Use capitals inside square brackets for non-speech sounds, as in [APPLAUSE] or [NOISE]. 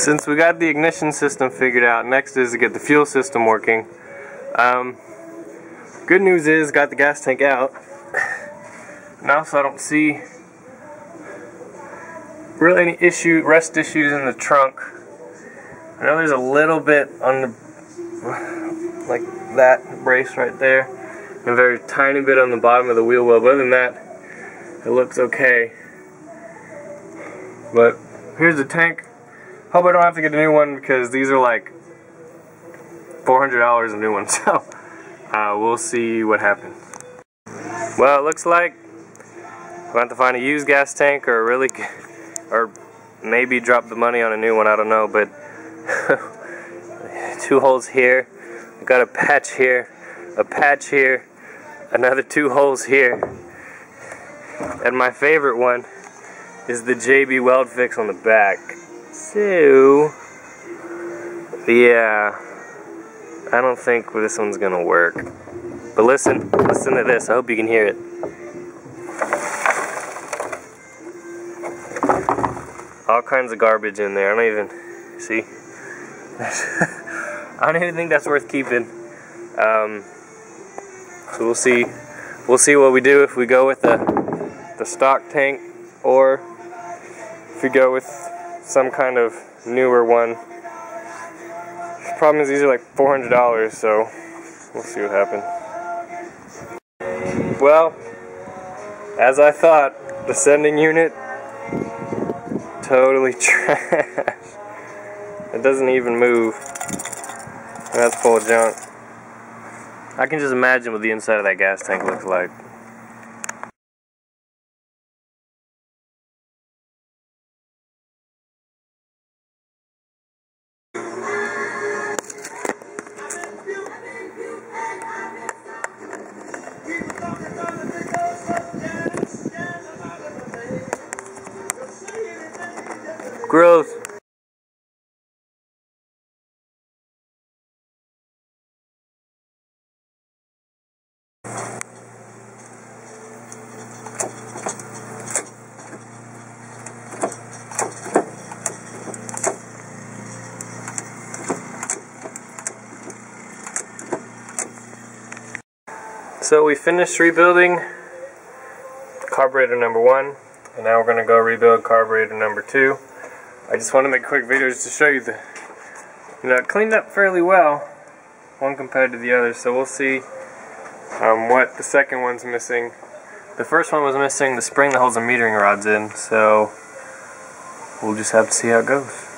since we got the ignition system figured out, next is to get the fuel system working. Um, good news is, got the gas tank out. [LAUGHS] Now, so I don't see really any issue, rust issues in the trunk. I know there's a little bit on the, [SIGHS] like that brace right there, and a very tiny bit on the bottom of the wheel well, but other than that, it looks okay. But here's the tank. Hope I don't have to get a new one because these are like $400 a new one. [LAUGHS] So uh, we'll see what happens. Well, it looks like we'll have to find a used gas tank or really, or maybe drop the money on a new one. I don't know, but [LAUGHS] two holes here. We got a patch here, a patch here, another two holes here, and my favorite one is the JB weld fix on the back. So, yeah, I don't think this one's gonna work. But listen, listen to this. I hope you can hear it. All kinds of garbage in there. I don't even see. [LAUGHS] I don't even think that's worth keeping. Um, so we'll see. We'll see what we do if we go with the the stock tank or if we go with some kind of newer one. The problem is these are like $400, so we'll see what happens. Well, as I thought, the sending unit totally [LAUGHS] trash. It doesn't even move. That's full of junk. I can just imagine what the inside of that gas tank looks like. Gross. So we finished rebuilding carburetor number one, and now we're going to go rebuild carburetor number two. I just want to make quick videos to show you the, you know, it cleaned up fairly well, one compared to the other, so we'll see um, what the second one's missing. The first one was missing the spring that holds the metering rods in, so we'll just have to see how it goes.